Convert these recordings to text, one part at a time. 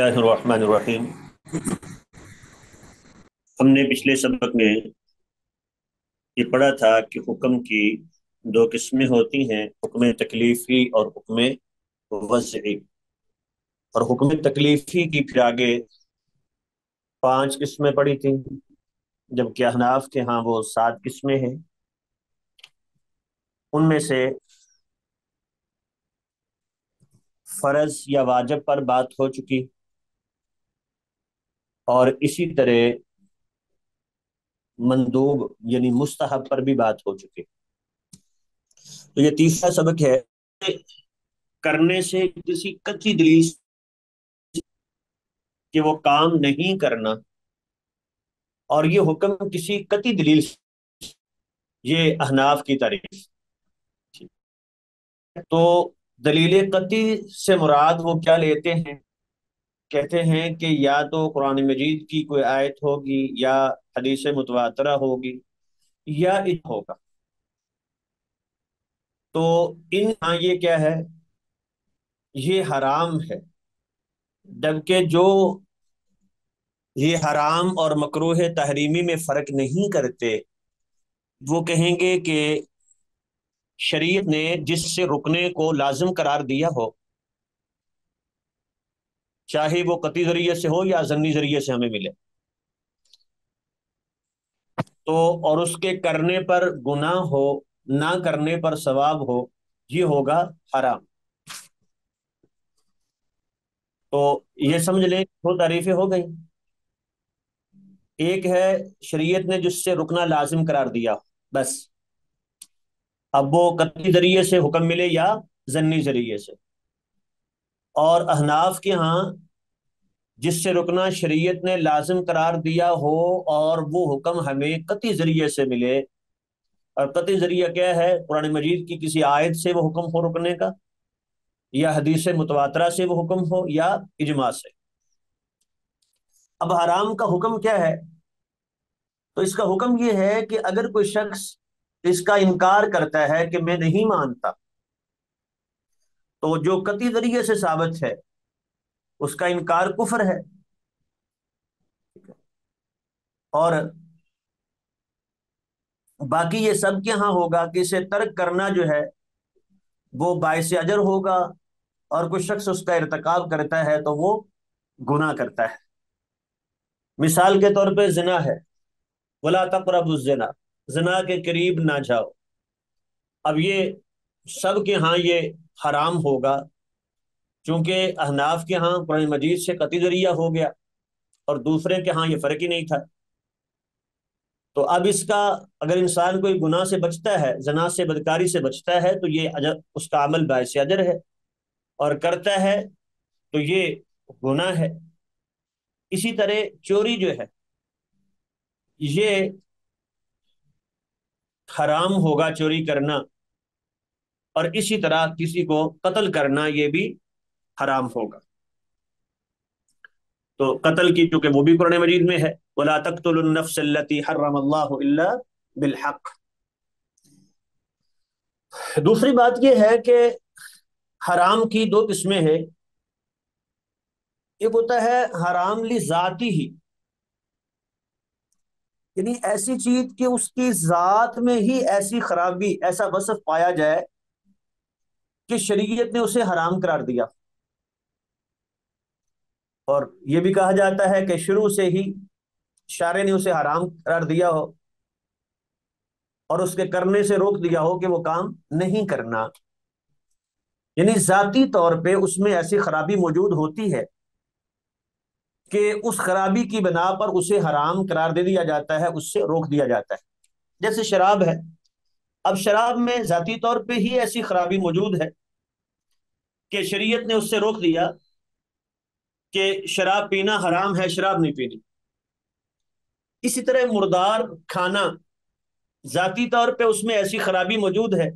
रहीम हमने पिछले सबक में ये पढ़ा था कि हुक्म की दो किस्में होती हैं, हुक्म तकलीफ़ी और हुक्म वज़ी और हुक्म तकलीफ़ी की फिर आगे पाँच किस्में पड़ी थी, जबकि अहनाफ के यहाँ वो सात किस्में हैं। उनमें से फ़र्ज़ या वाजब पर बात हो चुकी। और इसी तरह मंदूब, यानी मुस्तहब पर भी बात हो चुकी। तो ये तीसरा सबक है, करने से किसी कच्ची दलील कि वो काम नहीं करना, और ये हुक्म किसी कति दलील ये अहनाफ की तारीफ़। तो दलील कति से मुराद वो क्या लेते हैं? कहते हैं कि या तो कुरान मजीद की कोई आयत होगी या हदीस मुतवातरा होगी या इन होगा। तो इन हाँ ये क्या है? ये हराम है। जबकि जो ये हराम और मकरूह तहरीमी में फ़र्क नहीं करते, वो कहेंगे कि शरीयत ने जिससे रुकने को लाजम करार दिया हो चाहे वो कति ज़रिए से हो या जन्नी ज़रिए से हमें मिले। तो और उसके करने पर गुनाह हो, ना करने पर सवाब हो, ये होगा हराम। तो ये समझ लें, दो तारीफें हो गई। एक है, शरीयत ने जिससे रुकना लाजिम करार दिया, बस। अब वो कति ज़रिए से हुक्म मिले या जन्नी ज़रिए से? और अहनाफ के यहाँ जिससे रुकना शरीयत ने लाजिम करार दिया हो और वो हुक्म हमें कति ज़रिए से मिले। और कति ज़रिया क्या है? कुरान मजीद की किसी आयत से वो हुक्म हो रुकने का? या हदीस मुतवातरा से वो हुक्म हो? या इजमा से? अब हराम का हुक्म क्या है? तो इसका हुक्म ये है कि अगर कोई शख्स इसका इनकार करता है कि मैं नहीं मानता तो जो कति ज़रिए से साबित है, उसका इनकार कुफर है। और बाकी ये सब के यहाँ होगा कि इसे तर्क करना जो है, वो बायस अजर होगा और कुछ शख्स उसका इरतकाब करता है तो वो गुना करता है। मिसाल के तौर पे जिना है। वला तकरब जना। जना के करीब ना जाओ। अब ये सब के यहाँ ये हराम होगा चूँकि अहनाफ के यहाँ कुरान मजीद से कति ज़रिया हो गया और दूसरे के यहाँ ये फ़र्क ही नहीं था। तो अब इसका अगर इंसान कोई गुनाह से बचता है, जना से, बदकारी से बचता है तो ये अजर उसका अमल बायस अजर है और करता है तो ये गुनाह है। इसी तरह चोरी जो है, ये हराम होगा चोरी करना। और इसी तरह किसी को कत्ल करना ये भी हराम होगा। तो कत्ल की चूँकि वो भी कुरान मजीद में है, वला तख्तुलनफ्सल्लती हर्रम बिलहक। दूसरी बात यह है कि हराम की दो किस्में हैं। एक होता है हराम ली जाती ही, यानी ऐसी चीज़ कि उसकी जात में ही ऐसी खराबी, ऐसा वसफ पाया जाए कि शरीयत ने उसे हराम करार दिया। और ये भी कहा जाता है कि शुरू से ही शारे ने उसे हराम करार दिया हो और उसके करने से रोक दिया हो कि वो काम नहीं करना। यानी जाती तौर पे उसमें ऐसी खराबी मौजूद होती है कि उस खराबी की बना पर उसे हराम करार दे दिया जाता है, उससे रोक दिया जाता है। जैसे शराब है अब शराब में जाती तौर पे ही ऐसी खराबी मौजूद है कि शरीयत ने उससे रोक दिया कि शराब पीना हराम है, शराब नहीं पीनी। इसी तरह मुर्दार खाना जाती तौर पे उसमें ऐसी खराबी मौजूद है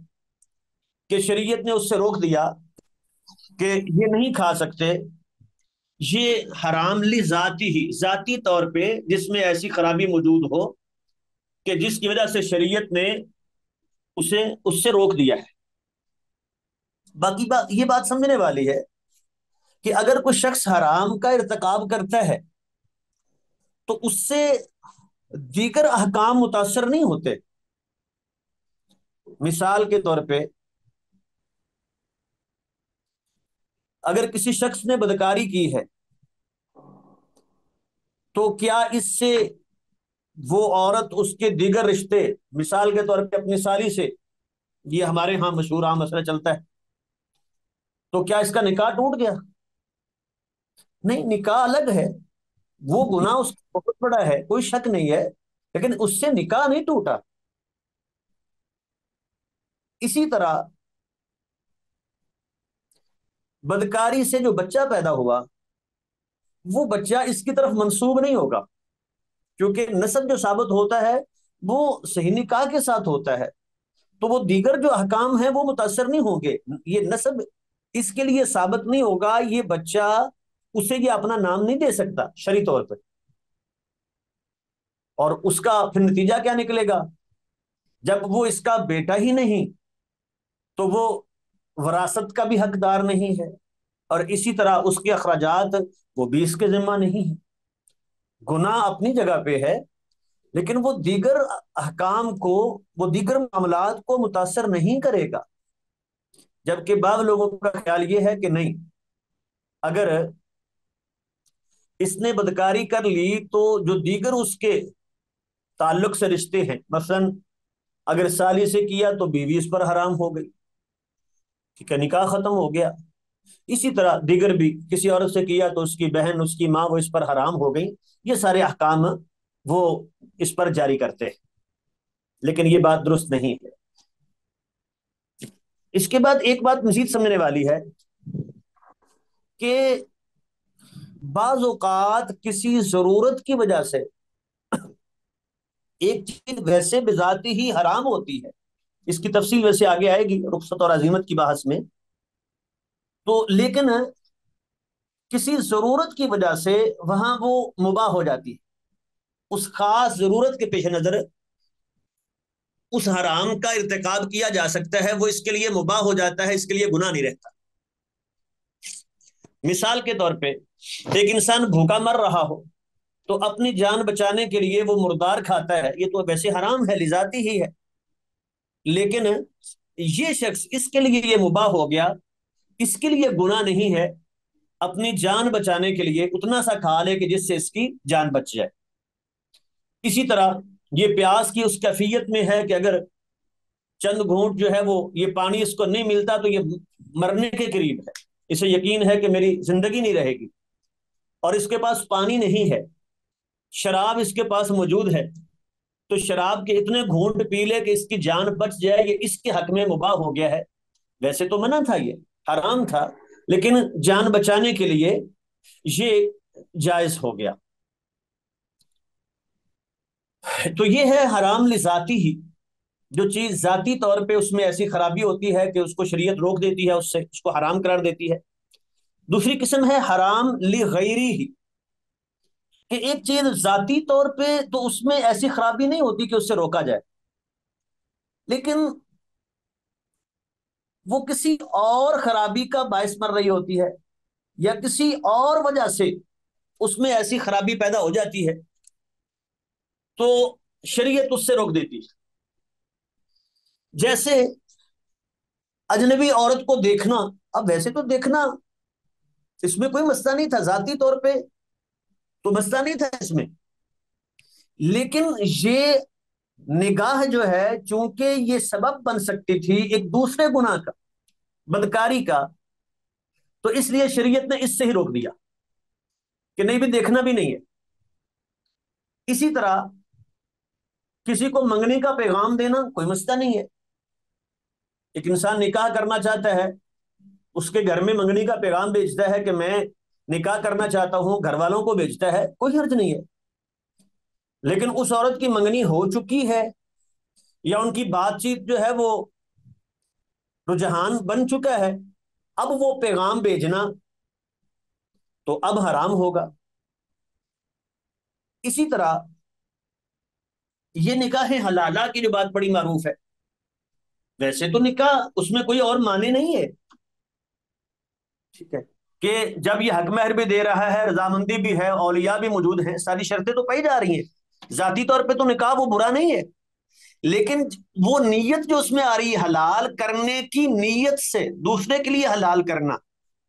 कि शरीयत ने उससे रोक दिया कि ये नहीं खा सकते, ये हराम ली जाती ही, जाती तौर पे जिसमें ऐसी खराबी मौजूद हो कि जिसकी वजह से शरीयत ने उसे, उससे रोक दिया है। बाकी बात ये बात समझने वाली है कि अगर कोई शख्स हराम का इरतकाब करता है तो उससे दीगर अहकाम मुतासर नहीं होते। मिसाल के तौर पे, अगर किसी शख्स ने बदकारी की है तो क्या इससे वो औरत उसके दीगर रिश्ते, मिसाल के तौर पे अपनी साली से, ये हमारे यहाँ मशहूर आम मसला चलता है। तो क्या इसका निकाह टूट गया? नहीं, निकाह अलग है। वो गुनाह उसका बहुत बड़ा है, कोई शक नहीं है, लेकिन उससे निकाह नहीं टूटा। इसी तरह, बदकारी से जो बच्चा पैदा हुआ, वो बच्चा इसकी तरफ़ मंसूब नहीं होगा। क्योंकि नसब जो साबित होता है, वो सही निकाह के साथ होता है। तो वो दीगर जो अहकाम है, वो मुतासर नहीं होंगे। ये नसब इसके लिए साबित नहीं होगा, ये बच्चा उसे ये अपना नाम नहीं दे सकता, शरी तौर पर और उसका फिर नतीजा क्या निकलेगा? जब वो इसका बेटा ही नहीं तो वो वरासत का भी हकदार नहीं है। और इसी तरह उसके अखराजात, वो भी इसके जिम्मा नहीं है। गुनाह अपनी जगह पे है, लेकिन वो दीगर अहकाम को, वो दीगर मामला को मुतासर नहीं करेगा। जबकि बाद लोगों का ख्याल ये है कि नहीं, अगर इसने बदकारी कर ली तो जो दीगर उसके ताल्लुक से रिश्ते हैं, मसलन अगर साली से किया तो बीवी इस पर हराम हो गई, ठीक है, निकाह खत्म हो गया। इसी तरह दिगर भी किसी औरत से किया तो उसकी बहन, उसकी माँ, वो इस पर हराम हो गई। ये सारे अहकाम वो इस पर जारी करते हैं। लेकिन ये बात दुरुस्त नहीं है। इसके बाद एक बात मजीद समझने वाली है कि बाज़ात किसी ज़रूरत की वजह से एक चीज़ वैसे बेजाती ही हराम होती है। इसकी तफसील वैसे आगे आएगी, रुखसत और अजीमत की बहस में। तो लेकिन किसी ज़रूरत की वजह से वहाँ वो मुबा हो जाती है। उस खास ज़रूरत के पेश नज़र उस हराम का इरतकाब किया जा सकता है, वो इसके लिए मुबा हो जाता है, इसके लिए गुना नहीं रहता। मिसाल के तौर पे एक इंसान भूखा मर रहा हो तो अपनी जान बचाने के लिए वो मुर्दार खाता है, ये तो वैसे हराम है, लिजाती ही है। लेकिन ये शख्स इसके लिए ये मुबा हो गया इसके लिए गुना नहीं है। अपनी जान बचाने के लिए उतना सा खा ले कि जिससे इसकी जान बच जाए। इसी तरह ये प्यास की उस कैफियत में है कि अगर चंद घूंट जो है वो, ये पानी इसको नहीं मिलता तो ये मरने के करीब है। इसे यकीन है कि मेरी ज़िंदगी नहीं रहेगी। और इसके पास पानी नहीं है। शराब इसके पास मौजूद है। तो शराब के इतने घूंट पी ले कि इसकी जान बच जाए, ये इसके हक में मुबाह हो गया है। वैसे तो मना था ये। हराम था, लेकिन जान बचाने के लिए ये जायज़ हो गया। तो ये है हराम लिजाती ही। जो चीज़ जाती तौर पे उसमें ऐसी खराबी होती है कि उसको शरीयत रोक देती है, उससे उसको हराम करार देती है। दूसरी किस्म है हराम ली गैरी ही। कि एक चीज़ जाती तौर पे तो उसमें ऐसी खराबी नहीं होती कि उससे रोका जाए। लेकिन वो किसी और खराबी का बायस मर रही होती है, या किसी और वजह से उसमें ऐसी खराबी पैदा हो जाती है तो शरीयत उससे रोक देती है। जैसे अजनबी औरत को देखना, अब वैसे तो देखना, इसमें कोई मसला नहीं था जाती तौर पे तो मसला नहीं था इसमें। लेकिन ये निगाह जो है, चूँकि ये सबब बन सकती थी एक दूसरे गुनाह का, बदकारी का तो इसलिए शरीयत ने इससे ही रोक दिया, कि नहीं भी देखना भी नहीं है। इसी तरह किसी को मंगने का पैगाम देना कोई मसला नहीं है। एक इंसान निकाह करना चाहता है, उसके घर में मंगनी का पैगाम भेजता है कि मैं निकाह करना चाहता हूँ घर वालों को भेजता है, कोई हर्ज नहीं है। लेकिन उस औरत की मंगनी हो चुकी है, या उनकी बातचीत जो है वो रुझान बन चुका है, अब वो पैगाम भेजना तो अब हराम होगा। इसी तरह ये निकाह हलाला की जो बात बड़ी मारूफ है, वैसे तो निकाह उसमें कोई और माने नहीं है। ठीक है, कि जब ये हक महर भी दे रहा है, रजामंदी भी है, औलिया भी मौजूद हैं, सारी शर्तें तो पाई जा रही हैं। जाती तौर पे तो निकाह वो बुरा नहीं है। लेकिन वो नीयत जो उसमें आ रही है, हलाल करने की नीयत से, दूसरे के लिए हलाल करना,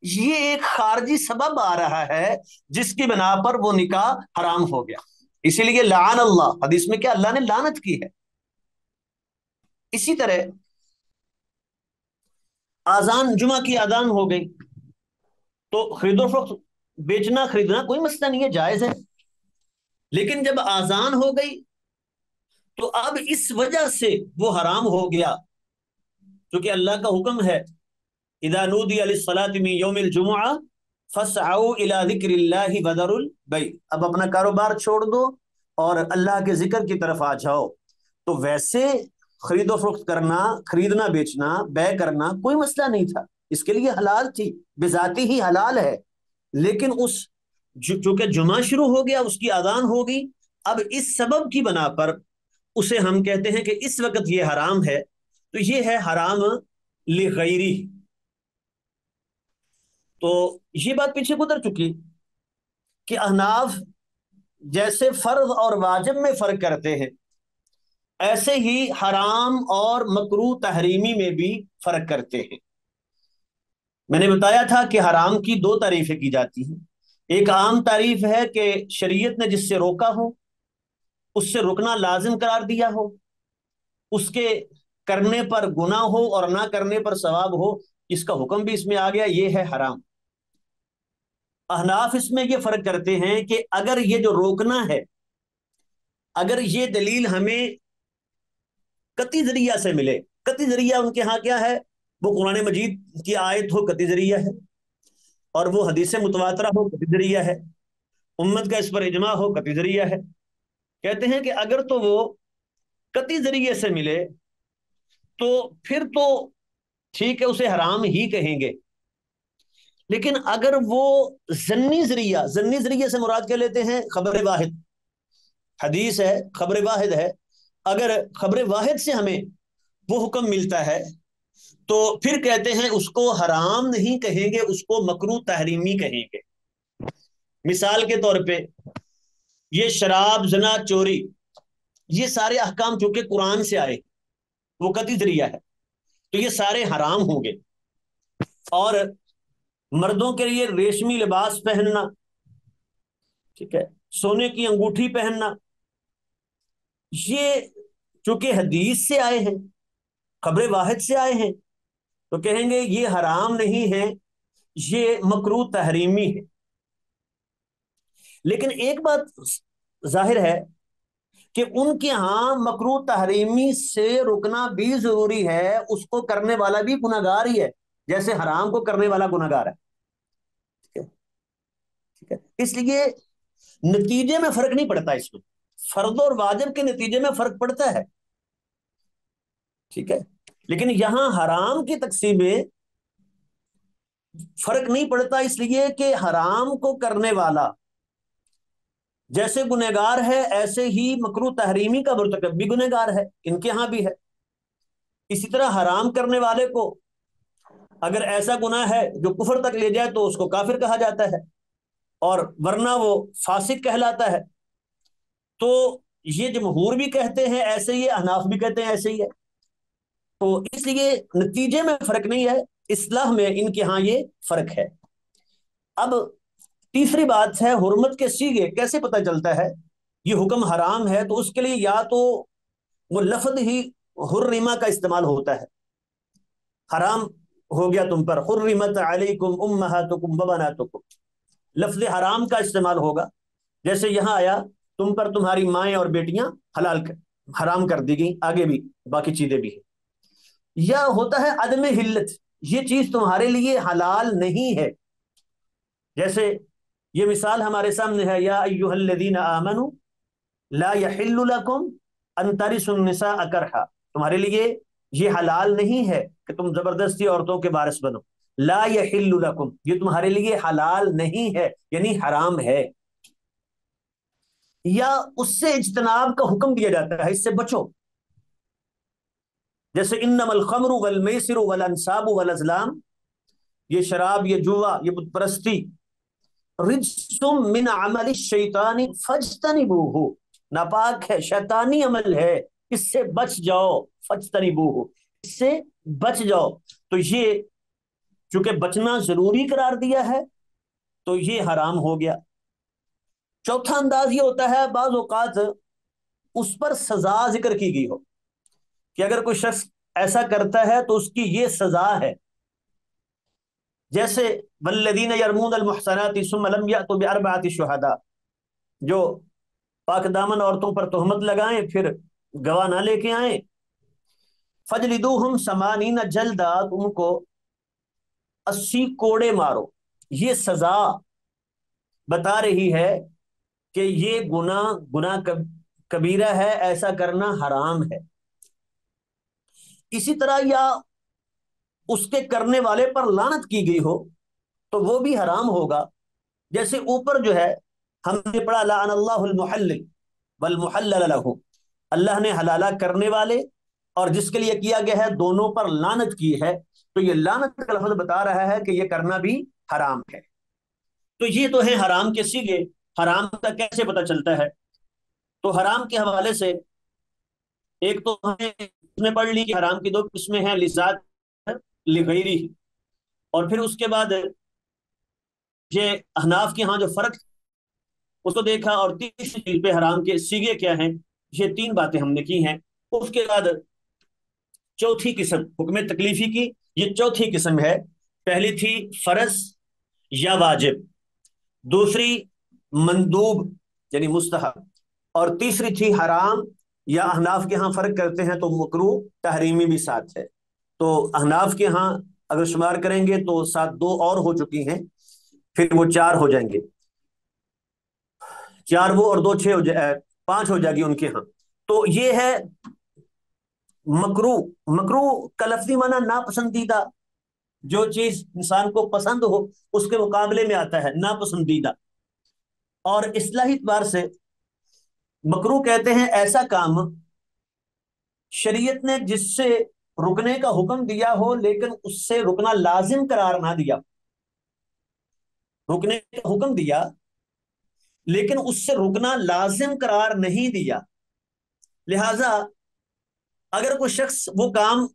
ये एक खारजी सबब आ रहा है जिसकी बिना पर वो निकाह हराम हो गया। इसीलिए लान अल्लाह, हदीस में क्या अल्लाह ने लानत की है? इसी तरह आजान जुमा की आजान हो गई तो खरीदो फरोख्त, बेचना खरीदना कोई मसला नहीं है, जायज़ है। लेकिन जब आजान हो गई तो अब इस वजह से वो हराम हो गया, क्योंकि अल्लाह का हुक्म है योमिल जुमा बई अब अपना कारोबार छोड़ दो और अल्लाह के ज़िक्र की तरफ़ आ जाओ। तो वैसे खरीदो फरोख्त करना, खरीदना बेचना बै करना कोई मसला नहीं था। इसके लिए हलाल थी, बेजाती ही हलाल है। लेकिन उस चूँकि जुमा शुरू हो गया, उसकी आदान गई अब इस सबब की बना पर उसे हम कहते हैं कि इस वक्त ये हराम है। तो ये है हराम लिगैरी तो ये बात पीछे गुजर चुकी कि अहनाफ जैसे फ़र्ज़ और वाजिब में फ़र्क करते हैं, ऐसे ही हराम और मकरू तहरीमी में भी फ़र्क करते हैं। मैंने बताया था कि हराम की दो तारीफें की जाती हैं। एक आम तारीफ़ है कि शरीयत ने जिससे रोका हो, उससे रुकना लाजिम करार दिया हो, उसके करने पर गुना हो और ना करने पर सवाब हो, इसका हुक्म भी इसमें आ गया, ये है हराम। अहनाफ इसमें ये फ़र्क करते हैं कि अगर ये जो रोकना है, अगर ये दलील हमें कति ज़रिया से मिले, कति ज़रिया उनके यहाँ क्या है, वो कुरान मजीद की आयत हो, कति ज़रिया है। और वो हदीस मुतवातरा हो कति ज़रिया है। उम्मत का इस पर इजमा हो कति ज़रिया है। कहते हैं कि अगर तो वो कति ज़रिए से मिले तो फिर तो ठीक है, उसे हराम ही कहेंगे। लेकिन अगर वो जन्नी ज़रिया, जन्नी ज़रिए से मुराद कह लेते हैं, खबर वाहिद। हदीस है, खबर वाहिद है। अगर खबर वाहिद से हमें वो हुक्म मिलता है तो फिर कहते हैं उसको हराम नहीं कहेंगे, उसको मकरू तहरीमी कहेंगे। मिसाल के तौर पे, ये शराब, जना, चोरी, ये सारे अहकाम चूँकि कुरान से आए, वो कति ज़रिया है तो ये सारे हराम होंगे। और मर्दों के लिए रेशमी लिबास पहनना, ठीक है, सोने की अंगूठी पहनना, ये चूँकि हदीस से आए हैं, खबरें वाहिद से आए हैं तो कहेंगे, ये हराम नहीं है, ये मकरू तहरीमी है। लेकिन एक बात ज़ाहिर है कि उनके यहाँ मकरू तहरीमी से रुकना भी ज़रूरी है, उसको करने वाला भी गुनागार ही है, जैसे हराम को करने वाला गुनागार है। ठीक है? ठीक है? इसलिए नतीजे में फ़र्क नहीं पड़ता इसमें। फर्द और वाजिब के नतीजे में फ़र्क पड़ता है। ठीक है? लेकिन यहाँ हराम की तकसीम में फ़र्क नहीं पड़ता इसलिए कि हराम को करने वाला जैसे गुनेगार है, ऐसे ही मकरू तहरीमी का मुरतकब भी गुनेगार है, इनके यहाँ भी है। इसी तरह हराम करने वाले को अगर ऐसा गुना है जो कुफर तक ले जाए तो उसको काफिर कहा जाता है और वरना वो फासिक कहलाता है। तो ये जमहूर भी कहते हैं, ऐसे ही अहनाफ भी कहते हैं, ऐसे ही है। तो इसलिए नतीजे में फ़र्क नहीं है इसलाह में इनके यहाँ ये फ़र्क है। अब तीसरी बात है हुरमत के सीगे कैसे पता चलता है? ये हुक्म हराम है तो उसके लिए या तो वो लफज ही हुर्रिमा का इस्तेमाल होता है। हराम हो गया तुम पर हुर्रिमत अलैकुम उम्महातुकुम बबनातुकुम लफ्ज हराम का इस्तेमाल होगा। जैसे यहाँ आया तुम पर तुम्हारी माएँ और बेटियाँ हलाल कर, हराम कर दी गई आगे भी बाकी चीज़ें भी है। या होता है अदम हिल्लत। ये चीज़ तुम्हारे लिए हलाल नहीं है। जैसे ये मिसाल हमारे सामने है, या अयुहल्लदीन आमनु, ला यहिल्लुलकुम अंतरिसुन्निसा अकरहा तुम्हारे लिए ये हलाल नहीं है कि तुम ज़बरदस्ती औरतों के बारिश बनो। ला यहिल्लुलकुम ये तुम्हारे लिए हलाल नहीं है, यानी हराम है। या उससे इजतनाब का हुक्म दिया जाता है, इससे बचो। जैसे इन्नमल खमरु वल मैसिरु वल अंसाबु वल अजलाम, ये शराब, ये जुआ, ये बुतप्रस्ती मिन अमल शैतानी फजतनिबूहु। नापाक है, शैतानी अमल है, इससे बच जाओ, फजतनिबूहु। इससे बच जाओ। तो ये, चूँकि बचना ज़रूरी करार दिया है तो ये हराम हो गया। चौथा अंदाज ये होता है, बाज उस पर सजा ज़िक्र की गई हो। कि अगर कोई शख्स ऐसा करता है तो उसकी ये सजा है। जैसे, वल्लदीन यरमून अलमुहसनाती सुमलम या तो शुहदा। जो पाक दामन औरतों पर तोहमत लगाएँ, फिर गवाह ना लेके आए। फजलिदू हम समानी न जलदा, तुमको अस्सी कोड़े मारो। ये सजा बता रही है कि ये गुना गुना कबीरा है, ऐसा करना हराम है। इसी तरह या उसके करने वाले पर लानत की गई हो तो वो भी हराम होगा। जैसे ऊपर जो है, हमने पढ़ा लाहल अल्लाह ने हलाला करने वाले और जिसके लिए किया गया है, दोनों पर लानत की है। तो ये लानत का लफ्ज बता रहा है कि ये करना भी हराम है। तो ये तो है हराम के सीगे। हराम का कैसे पता चलता है? तो हराम के हवाले से एक तो हमें पढ़ ली कि हराम की दो किस्में हैं, लिजात लिगैरी। और फिर उसके बाद ये अहनाफ के यहाँ जो फ़र्क, उसको देखा और तीसरी चीज़ पे हराम के सीगे क्या हैं, ये तीन बातें हमने की हैं। उसके बाद चौथी किस्म, हुक्म तकलीफी की, ये चौथी किस्म है। पहली थी फ़र्ज़ या वाजिब। दूसरी मंदूब, यानी मुस्तहब। और तीसरी थी हराम या अहनाफ के यहाँ फ़र्क करते हैं तो मकरू तहरीमी भी साथ है। तो अहनाफ के यहाँ अगर शुमार करेंगे तो सात दो और हो चुकी हैं, फिर वो चार हो जाएँगे। चार वो और दो छह हो जाए पाँच हो जाएगी उनके यहाँ। तो ये है मकरू। मकरू का लफ्जी माना नापसंदीदा। जो चीज़ इंसान को पसंद हो, उसके मुकाबले में आता है, नापसंदीदा। और इसलाही बार से मकरू कहते हैं, ऐसा काम शरीयत ने जिससे रुकने का हुक्म दिया हो, लेकिन उससे रुकना लाजिम करार ना दिया। रुकने का हुक्म दिया, लेकिन उससे रुकना लाजिम करार नहीं दिया। लिहाजा, अगर कोई शख्स वो काम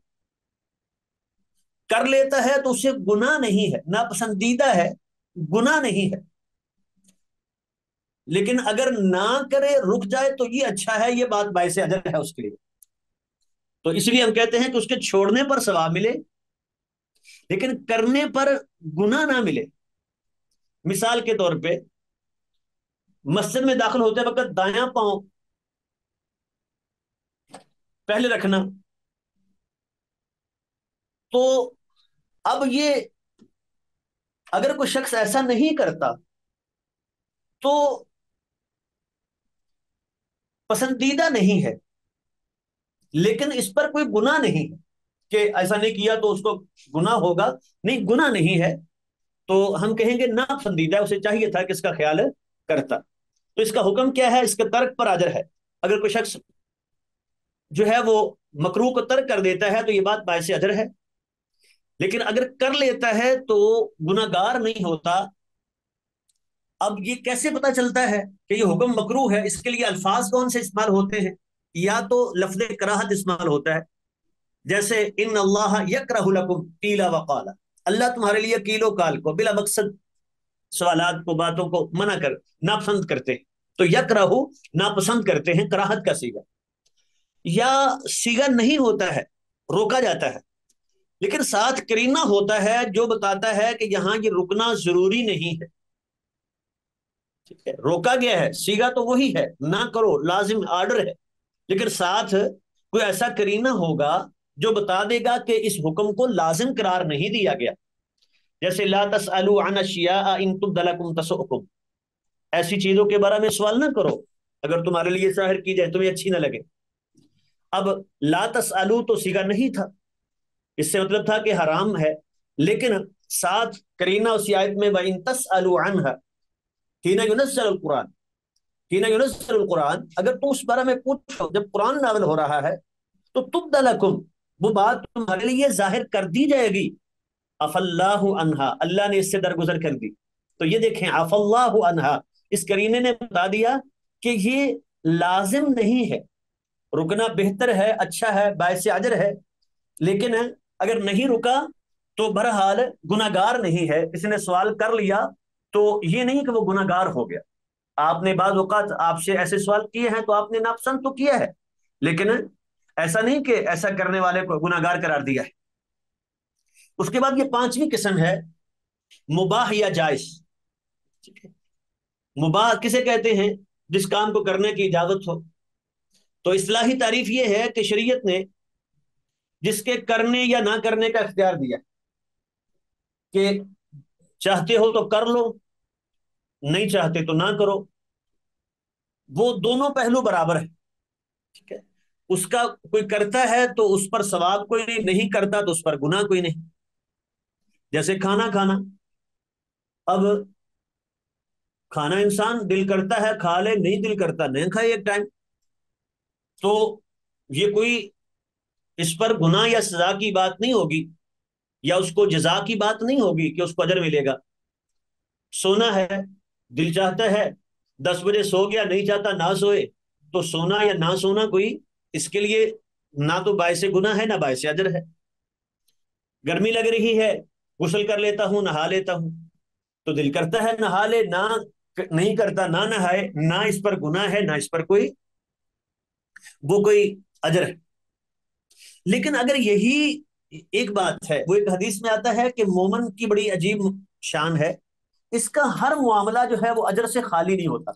कर लेता है तो उसे गुना नहीं है ना पसंदीदा है गुना नहीं है। लेकिन अगर ना करे, रुक जाए तो ये अच्छा है, ये बात बायसे अजर है उसके लिए। तो इसलिए हम कहते हैं कि उसके छोड़ने पर सवाब मिले, लेकिन करने पर गुना ना मिले। मिसाल के तौर पे, मस्जिद में दाखिल होते वक्त दाया पाँव पहले रखना। तो अब ये, अगर कोई शख्स ऐसा नहीं करता तो पसंदीदा नहीं है। लेकिन इस पर कोई गुना नहीं है कि ऐसा नहीं किया तो उसको गुना होगा। नहीं गुना नहीं है। तो हम कहेंगे ना पसंदीदा, उसे चाहिए था कि इसका ख्याल करता। तो इसका हुक्म क्या है? इसके तर्क पर आजर है। अगर कोई शख्स जो है वो मकरू को तर्क कर देता है तो ये बात बायस अजर है। लेकिन अगर कर लेता है तो गुनागार नहीं होता। अब ये कैसे पता चलता है कि ये हुक्म मकरू है? इसके लिए अल्फाज कौन से इस्तेमाल होते हैं? या तो लफ्ज कराहत इस्तेमाल होता है? जैसे इन अल्लाह यकरहुलकुम कीला वकाला अल्लाह तुम्हारे लिए कीलो काल को, बिला मकसद सवालात को, बातों को मना कर, नापसंद करते हैं। तो यकरहु नापसंद करते हैं कराहत का सीगा। या सीगा नहीं होता है, रोका जाता है। लेकिन साथ करीना होता है, जो बताता है कि यहाँ ये रुकना ज़रूरी नहीं है। ठीक है? रोका गया है, सीगा तो वही है, ना करो, लाजिम आर्डर है। लेकिन साथ, कोई ऐसा करीना होगा जो बता देगा कि इस हुक्म को लाजिम करार नहीं दिया गया। जैसे, ला अन अशिया इन ऐसी चीज़ों के बारे में सवाल ना करो, अगर तुम्हारे लिए ज़ाहिर की जाए, तुम्हें अच्छी ना लगे। अब, ला तसअलु तो सीगा नहीं था। इससे मतलब था कि हराम है। लेकिन साथ, करीना उस आयत में व इन तसअलु अनहा हीना युनस्सल कुरान। हीना युनस्सल कुरान, अगर तुम उस बारे में पूछो, जब कुरान नावल हो रहा है तो तुम दलकुम वो बात तुम्हारे लिए ज़ाहिर कर दी जाएगी। अफल्लाह अनहा, अल्लाह ने इससे दरगुजर कर दी। तो ये देखें, अफल्लाह अनहा, इस करीने ने बता दिया कि ये लाजिम नहीं है। रुकना बेहतर है अच्छा है, बायस अजर है, लेकिन अगर नहीं रुका तो बहरहाल गुनागार नहीं है। इसने सवाल कर लिया तो ये नहीं कि वो गुनागार हो गया। आपने बाद वक़्त आपसे ऐसे सवाल किए हैं तो आपने नापसंद तो किया है, लेकिन ऐसा नहीं कि ऐसा करने वाले को गुनागार करार दिया है। उसके बाद ये पांचवी किस्म है, मुबाह या जायज़। मुबाह किसे कहते हैं? जिस काम को करने की इजाज़त हो। तो इसलाही तारीफ़ ये है कि शरीयत ने जिसके करने या ना करने का इख्तियार दिया कि चाहते हो तो कर लो नहीं चाहते तो ना करो। वो दोनों पहलू बराबर है, ठीक है? उसका कोई करता है तो उस पर सवाब कोई नहीं नहीं करता तो उस पर गुनाह कोई नहीं। जैसे खाना खाना। अब खाना इंसान दिल करता है, खा ले, नहीं दिल करता, नहीं खाए एक टाइम तो ये कोई इस पर गुनाह या सजा की बात नहीं होगी, या उसको जजा की बात नहीं होगी कि उसको अजर मिलेगा। सोना है दिल चाहता है, दस बजे सो गया, नहीं चाहता, ना सोए तो सोना या ना सोना कोई इसके लिए ना तो बायस गुना है, ना बायस अजर है। गर्मी लग रही है, गुसल कर लेता हूँ, नहा लेता हूँ। तो दिल करता है, नहा ले, ना नहीं करता, ना नहाए, ना इस पर गुना है, ना इस पर कोई, वो कोई अजर है। लेकिन अगर यही एक बात है, वो एक हदीस में आता है कि मोमन की बड़ी अजीब शान है इसका हर मामला जो है वो अजर से खाली नहीं होता।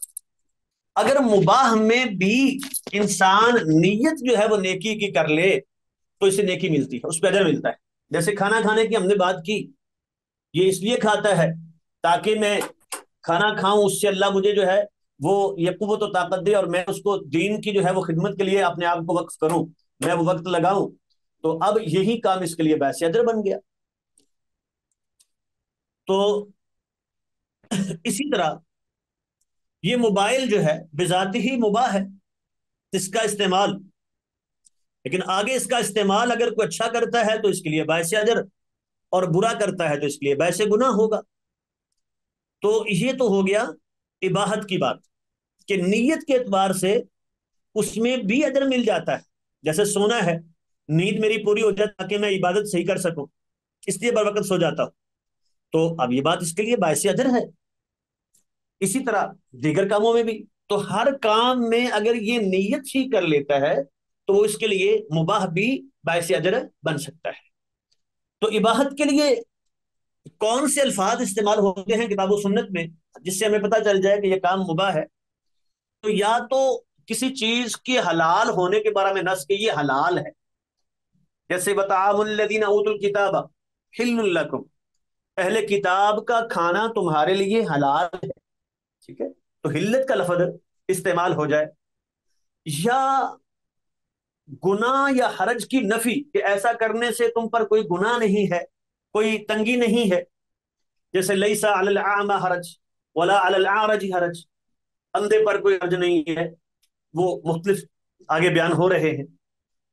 अगर मुबाह में भी इंसान नीयत जो है वो नेकी की कर ले तो इसे नेकी मिलती है, उस पर अजर मिलता है। जैसे खाना खाने की हमने बात की, ये इसलिए खाता है ताकि मैं खाना खाऊं, उससे अल्लाह मुझे जो है वो ये कुत ताकत दे और मैं उसको दीन की जो है वो खिदमत के लिए अपने आप को वक्त करूँ, मैं वो वक्त लगाऊँ तो अब यही काम इसके लिए बैस अजर बन गया। तो इसी तरह ये मोबाइल जो है बेजाती ही मुबाह है, इसका इस्तेमाल। लेकिन आगे इसका इस्तेमाल अगर कोई अच्छा करता है तो इसके लिए बैस अजर, और बुरा करता है तो इसके लिए बैसे गुना होगा। तो ये तो हो गया इबाहत की बात, कि नीयत के एतबार से उसमें भी अजर मिल जाता है। जैसे सोना है, नींद मेरी पूरी हो जाए ताकि मैं इबादत सही कर सकूँ, इसलिए बर वक्त सो जाता हूँ। तो अब ये बात इसके लिए बायस अदर है। इसी तरह दीगर कामों में भी। तो हर काम में अगर ये नीयत ही कर लेता है तो वो इसके लिए मुबाह भी बायस अजर बन सकता है। तो इबाहत के लिए कौन से अल्फाज इस्तेमाल होते हैं किताब सुन्नत में, जिससे हमें पता चल जाए कि यह काम मुबाह है? तो या तो किसी चीज़ के हलाल होने के बारे में नस के ये हलाल है। जैसे बतामुल्लदीन उतुल किताब हिल्लुल्लकुम पहले किताब का खाना तुम्हारे लिए हलाल है। ठीक है? तो हिल्लत का लफज इस्तेमाल हो जाए। या गुना या हरज की नफी कि ऐसा करने से तुम पर कोई गुना नहीं है, कोई तंगी नहीं है। जैसे लईसा आमा हरज, वला आरज हरज। अंधे पर कोई हरज नहीं है, वो मुख्तलिफ़ आगे बयान हो रहे हैं।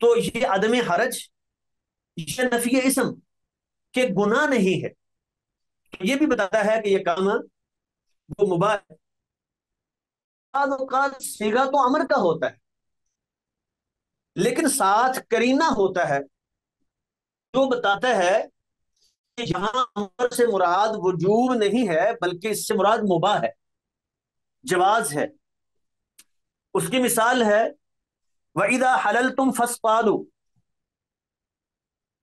तो ये अदम हरज, ये नफी इसम के गुना नहीं है। तो ये भी बताता है कि ये काम वो मुबाह सीगा तो अमर का होता है। लेकिन साथ करीना होता है। जो बताता है कि यहाँ अमर से मुराद वजूब नहीं है, बल्कि इससे मुराद मुबा है, जवाज है। उसकी मिसाल है वईदा हलल तुम फस पालू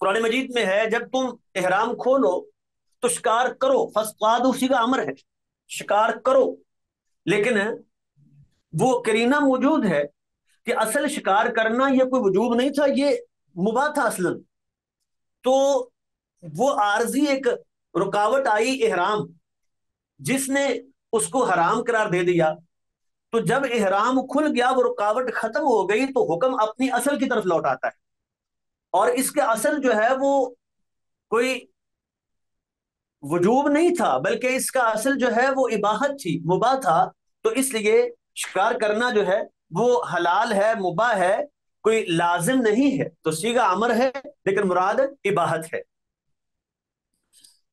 कुरान मजीद में है, जब तुम एहराम खोलो तो शिकार करो फसवाद उसी का अमर है, शिकार करो। लेकिन वो करीना मौजूद है कि असल शिकार करना ये कोई वजूब नहीं था, ये मुबा था असलन। तो वो आरजी एक रुकावट आई एहराम, जिसने उसको हराम करार दे दिया। तो जब एहराम खुल गया, वो रुकावट खत्म हो गई तो हुक्म अपनी असल की तरफ़ लौट आता है। और इसके असल जो है, वो कोई वजूब नहीं था, बल्कि इसका असल जो है, वो इबाहत थी, मुबा था। तो इसलिए शिकार करना जो है, वो हलाल है, मुबा है, कोई लाजिम नहीं है। तो सीगा अमर है, लेकिन मुराद इबाहत है।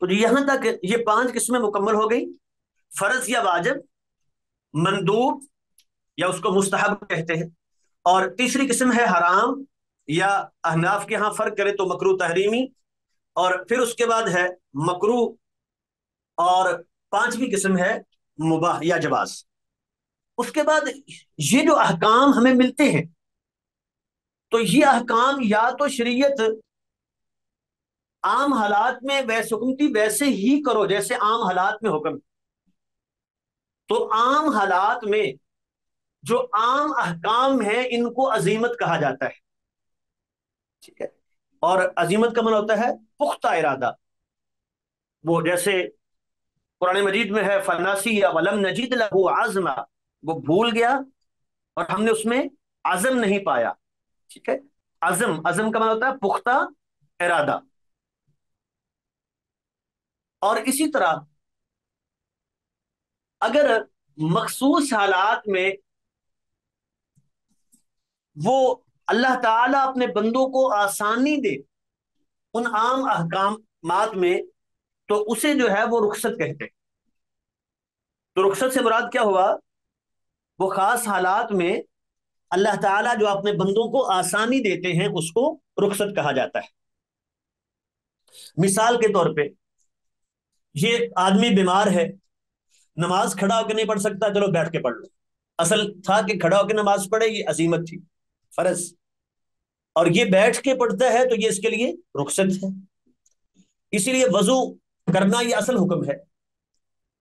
तो यहाँ तक ये पाँच किस्में मुकम्मल हो गई। फ़र्ज़ या वाजिब, मंदूब या उसको मुस्तहब कहते हैं। और तीसरी किस्म है हराम या अहनाफ के यहाँ फ़र्क करें तो मकरू तहरीमी। और फिर उसके बाद है मकरू और पांचवी किस्म है मुबाह या जवाज। उसके बाद ये जो अहकाम हमें मिलते हैं तो ये अहकाम या तो शरीयत आम हालात में वैसे हुक्म थी वैसे ही करो, जैसे आम हालात में हुक्म। तो आम हालात में जो आम अहकाम है, इनको अजीमत कहा जाता है। ठीक है? और अजीमत का मन होता है पुख्ता इरादा। वो जैसे कुरान मजीद में है, फनासी या वलम नजीद लहू आजमा। वो भूल गया और हमने उसमें आज़म नहीं पाया। ठीक है? अजम अजम का मतलब होता है पुख्ता इरादा। और इसी तरह, अगर मखसूस हालात में वो अल्लाह ताला अपने बंदों को आसानी दे उन आम अहकाम में तो उसे जो है वो रुखसत कहते हैं। तो रुखसत से मुराद क्या हुआ? वो खास हालात में अल्लाह ताला जो अपने बंदों को आसानी देते हैं, उसको रुखसत कहा जाता है। मिसाल के तौर पे, ये आदमी बीमार है, नमाज़ खड़ा होकर नहीं पढ़ सकता, चलो बैठ के पढ़ लो। असल था कि खड़ा होकर नमाज़ पढ़े, ये अजीमत थी, फ़र्ज़। और ये बैठ के पढ़ता है तो ये इसके लिए रुखसत है। इसीलिए वज़ू करना ये असल हुक्म है।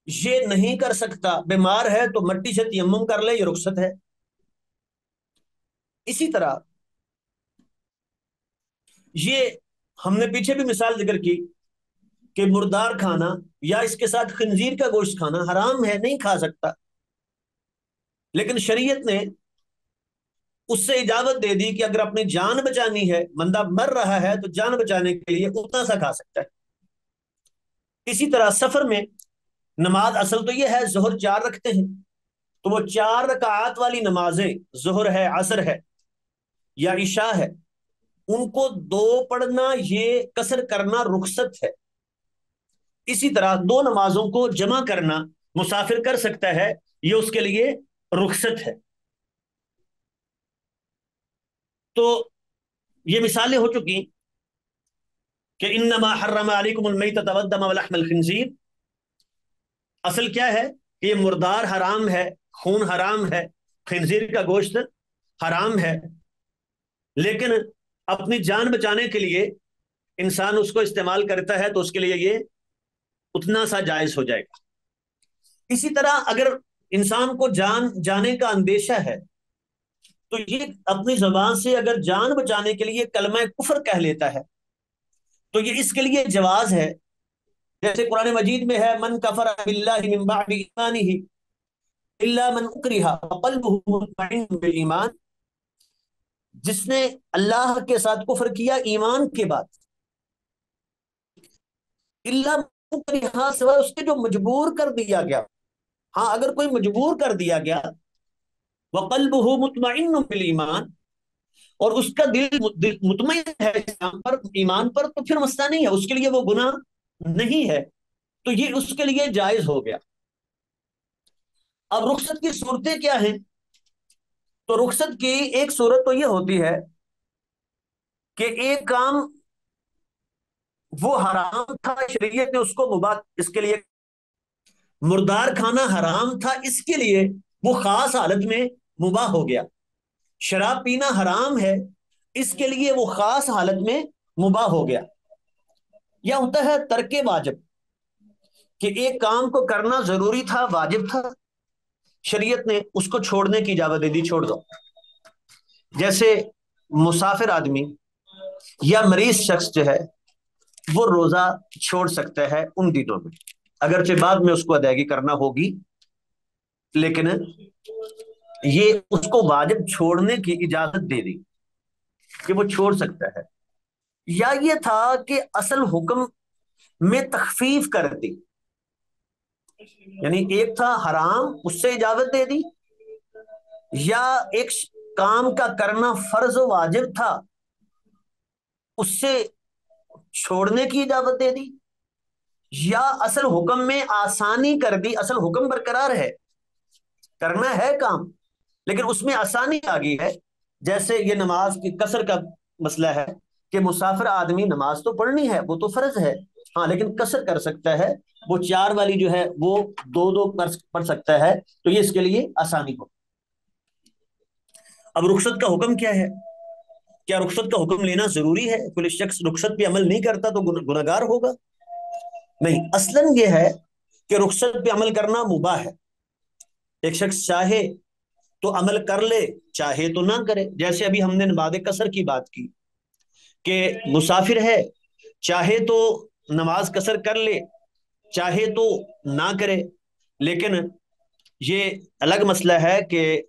ये नहीं कर सकता। बीमार है तो मट्टी से तयम कर ले, ये रुखसत है। इसी तरह ये हमने पीछे भी मिसाल ज़िक्र की कि मुर्दार खाना या इसके साथ खंजीर का गोश्त खाना हराम है, नहीं खा सकता। लेकिन शरीयत ने उससे इजाज़त दे दी कि अगर अपनी जान बचानी है, बंदा मर रहा है तो जान बचाने के लिए उतना सा खा सकता है। इसी तरह सफ़र में नमाज़ असल तो ये है, जोहर चार रखते हैं। तो वो चार रकात वाली नमाजें, जोहर है, असर है या ईशा है, उनको दो पढ़ना, ये कसर करना रुखसत है। इसी तरह दो नमाजों को जमा करना मुसाफिर कर सकता है, ये उसके लिए रुखसत है। तो ये मिसालें हो चुकी कि इन्नमा हर्रम खिंजीर। असल क्या है कि ये मुर्दार हराम है, खून हराम है, खिंजीर का गोश्त हराम है। लेकिन अपनी जान बचाने के लिए इंसान उसको इस्तेमाल करता है तो उसके लिए ये उतना सा जायज़ हो जाएगा। इसी तरह अगर इंसान को जान, जाने का अंदेशा है तो ये अपनी जबान से अगर जान बचाने के लिए कलमा कुफर कह लेता है तो ये इसके लिए जवाज है जैसे कुरान मजीद में है, मन कफर ईमान। जिसने अल्लाह के साथ कुफर किया ईमान के बाद। उसके जो मजबूर कर दिया गया। हाँ अगर कोई मजबूर कर दिया गया वकल्ब मुतमिन बिल ईमान और उसका दिल मुतमिन है पर, ईमान पर तो फिर मसला नहीं है। उसके लिए वो गुना नहीं है तो ये उसके लिए जायज़ हो गया। अब रुखसत की सूरतें क्या हैं? तो रुखसत की एक सूरत तो ये होती है कि एक काम वो हराम था, शरीयत ने उसको मुबाद इसके लिए मुर्दार खाना हराम था, इसके लिए वो खास हालत में मुबाह हो गया। शराब पीना हराम है, इसके लिए वो खास हालत में मुबाह हो गया। या होता है तरके वाजिब, कि एक काम को करना ज़रूरी था, वाजिब था, शरीयत ने उसको छोड़ने की इजाज़त दे दी, छोड़ दो। जैसे मुसाफिर आदमी या मरीज़ शख्स जो है, वो रोजा छोड़ सकता है उन दिनों में। अगरचे बाद में उसको अदायगी करना होगी, लेकिन ये उसको वाजिब छोड़ने की इजाज़त दे दी, कि वो छोड़ सकता है। या ये था कि असल हुक्म में तखफीफ कर दी। यानी एक था हराम, उससे इजाज़त दे दी। या एक काम का करना फ़र्ज़ वाजिब था, उससे छोड़ने की इजाज़त दे दी। या असल हुक्म में आसानी कर दी, असल हुक्म बरकरार है। करना है काम, लेकिन उसमें आसानी आ गई है। जैसे ये नमाज़ की कसर का मसला है कि मुसाफिर आदमी नमाज़ तो पढ़नी है, वो तो फ़र्ज़ है। हाँ लेकिन कसर कर सकता है, वो चार वाली जो है, वो दो दो कर पढ़ सकता है तो ये इसके लिए आसानी हो। अब रुखसत का हुक्म क्या है? क्या रुखसत का हुक्म लेना ज़रूरी है? कोई शख्स रुखसत पे अमल नहीं करता तो गुनागार होगा? नहीं, असलन ये है कि रुखसत पे अमल करना मुबा है। एक शख्स चाहे तो अमल कर ले, चाहे तो ना करे। जैसे अभी हमने नमाज़ कसर की बात की कि मुसाफिर है, चाहे तो नमाज़ कसर कर ले, चाहे तो ना करे, लेकिन ये अलग मसला है कि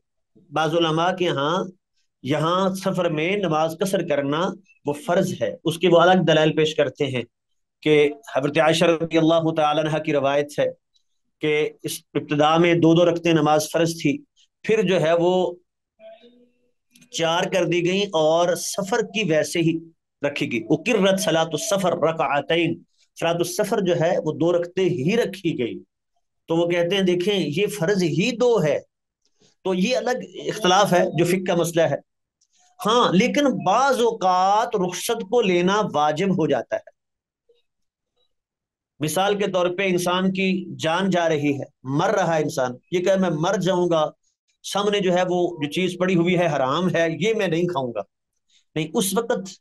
बाजुलमा के यहाँ यहाँ सफ़र में नमाज़ कसर करना वो फ़र्ज़ है। उसके वो अलग दलाल पेश करते हैं कि हज़रत आयशर तह की रवायत है कि इस इब्तदा में दो दो रखते नमाज़ फ़र्ज़ थी, फिर जो है वो चार कर दी गई और सफ़र की वैसे ही रखी गई उकिरत सलात सफ़र रकातैन सलात सफ़र जो है, वो दो रखते ही रखी गई। तो वो कहते हैं, देखें, ये फ़र्ज़ ही दो है। तो ये अलग इख्तलाफ है, जो फिक का मसला है। हाँ लेकिन बाज औकात रुखसत को लेना वाजिब हो जाता है। मिसाल के तौर पे इंसान की जान जा रही है, मर रहा है इंसान। ये कहे, मैं मर जाऊँगा, सामने जो है वो जो चीज़ पड़ी हुई है, हराम है, ये मैं नहीं खाऊँगा। नहीं, उस वक्त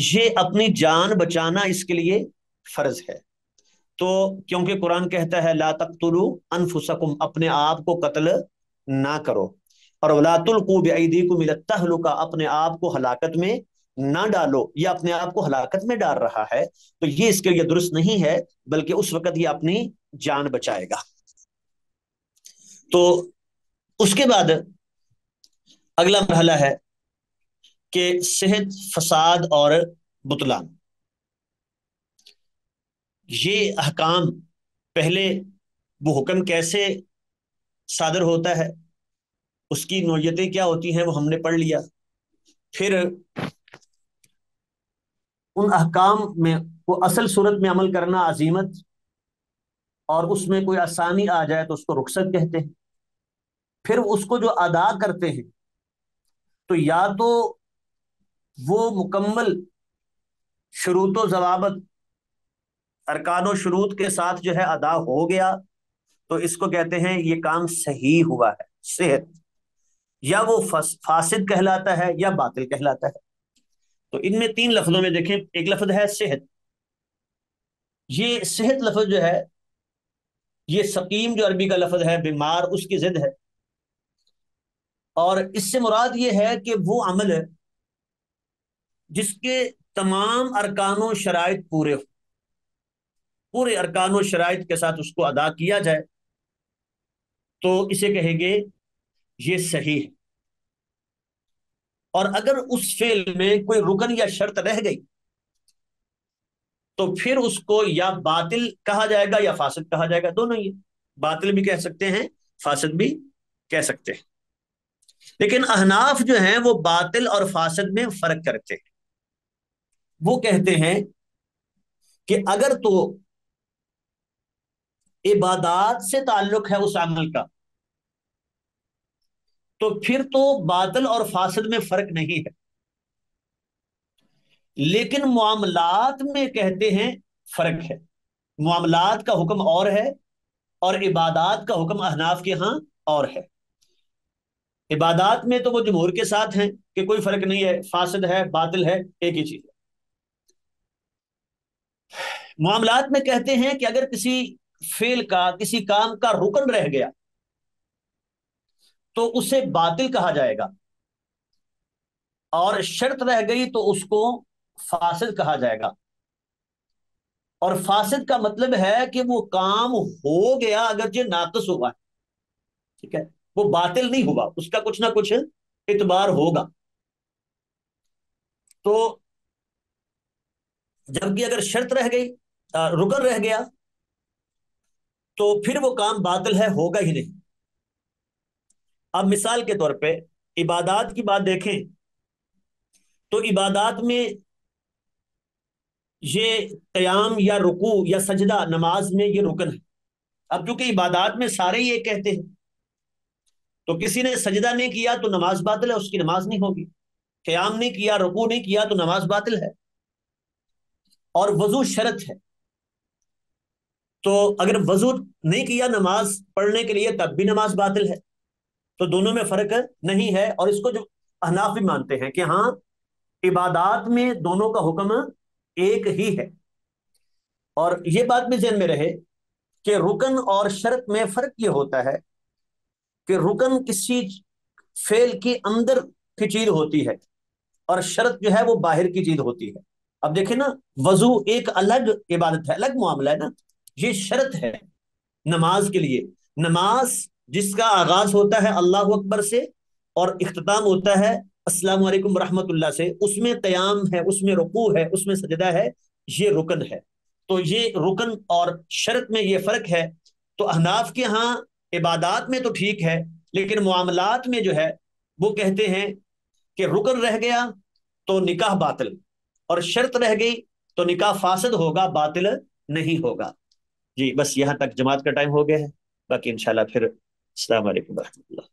ये अपनी जान बचाना इसके लिए फ़र्ज़ है। तो क्योंकि कुरान कहता है, ला तख्तुलू अनफुसकुम अपने आप को कत्ल ना करो। और वलातुल को अपने आप को हलाकत में ना डालो, ये अपने आप को हलाकत में डाल रहा है। तो ये इसके लिए दुरुस्त नहीं है, बल्कि उस वक्त ये अपनी जान बचाएगा। तो उसके बाद अगला मरहला है कि सेहत फसाद और बुतलान। ये अहकाम पहले वो हुक्म कैसे सादर होता है? उसकी नोयतें क्या होती हैं वो हमने पढ़ लिया। फिर उन अहकाम में वो असल सूरत में अमल करना अजीमत और उसमें कोई आसानी आ जाए तो उसको रुखसत कहते हैं। फिर उसको जो अदा करते हैं तो या तो वो मुकम्मल शुरूत जवाबत, अरकान शुरूत के साथ जो है अदा हो गया तो इसको कहते हैं ये काम सही हुआ है, सेहत। या वो फासिद कहलाता है या बातिल कहलाता है। तो इनमें तीन लफ्जों में देखें, एक लफ्ज है सेहत। ये सेहत लफ्ज जो है, ये सकीम जो अरबी का लफ्ज है, बीमार, उसकी जिद है। और इससे मुराद ये है कि वो अमल है जिसके तमाम अरकान शराइ पूरे हो। पूरे अरकान शराइ के साथ उसको अदा किया जाए तो इसे कहेंगे, ये सही है। और अगर उस फेल में कोई रुकन या शर्त रह गई तो फिर उसको या बातिल कहा जाएगा या फासद कहा जाएगा, दोनों ही। बातिल भी कह सकते हैं, फासद भी कह सकते हैं। लेकिन अहनाफ जो हैं, वो बातिल और फासद में फ़र्क करते हैं। वो कहते हैं कि अगर तो इबादात से ताल्लुक है उस अमल का तो फिर तो बादल और फासद में फ़र्क नहीं है। लेकिन मामलात में कहते हैं फ़र्क है। मामलात का हुक्म और है और इबादात का हुक्म अहनाफ के यहाँ और है। इबादात में तो वो जमहूर के साथ हैं कि कोई फ़र्क नहीं है, फासद है बातिल है, एक ही चीज़। मामलात में कहते हैं कि अगर किसी फेल का, किसी काम का रुकन रह गया तो उसे बातिल कहा जाएगा। और शर्त रह गई तो उसको फासिद कहा जाएगा। और फासिद का मतलब है कि वो काम हो गया अगर जो नाकस हुआ है। ठीक है? वो बातिल नहीं हुआ, उसका कुछ ना कुछ इतबार होगा। तो जबकि अगर शर्त रह गई रुकन रह गया तो फिर वो काम बादल है, होगा ही नहीं। अब मिसाल के तौर पे, इबादात की बात देखें तो इबादात में ये कयाम या रुकू या सजदा, नमाज़ में ये रुकन है। अब क्योंकि इबादात में सारे ये कहते हैं तो किसी ने सजदा नहीं किया तो नमाज़ बातिल है, उसकी नमाज़ नहीं होगी। क्याम नहीं किया, रुकू नहीं किया तो नमाज़ बातिल है। और वज़ू शरत है। तो अगर वज़ू नहीं किया नमाज़ पढ़ने के लिए, तब भी नमाज़ बातिल है। तो दोनों में फ़र्क नहीं है और इसको जो अहनाफ भी मानते हैं कि हाँ इबादात में दोनों का हुक्म एक ही है। और ये बात भी जहन में रहे कि रुकन और शर्त में फ़र्क ये होता है कि रुकन किसी फेल के अंदर की चीज़ होती है और शर्त जो है वो बाहर की चीज़ होती है। अब देखें ना, वज़ू एक अलग इबादत है, अलग मामला है ना। ये शर्त है नमाज़ के लिए। नमाज़ जिसका आगाज़ होता है अल्लाह अकबर से और इख्ताम होता है, अस्सलाम वालेकुम रहमतुल्लाह से, उसमें कयाम है, उसमें रुकू है, उसमें सजदा है, ये रुकन है। तो ये रुकन और शर्त में ये फ़र्क है। तो अहनाफ के यहाँ इबादात में तो ठीक है, लेकिन मामलात में जो है, वो कहते हैं कि रुकन रह गया तो निकाह बातिल और शर्त रह गई तो निकाह फासद होगा, बातिल नहीं होगा। जी बस यहाँ तक जमात का टाइम हो गया है। बाकी इंशाल्लाह फिर रहमतुल्लाह।